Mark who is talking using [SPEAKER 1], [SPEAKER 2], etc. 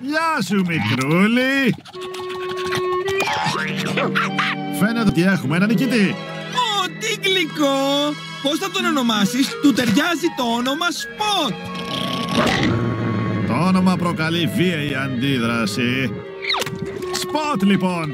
[SPEAKER 1] Γεια σου, μικρούλη! Φαίνεται ότι έχουμε ένα νικητή.
[SPEAKER 2] Ω, τι γλυκό! Πώς θα τον ονομάσεις, του ταιριάζει το όνομα Σποτ!
[SPEAKER 1] Το όνομα προκαλεί βίαιη αντίδραση. Σποτ, λοιπόν!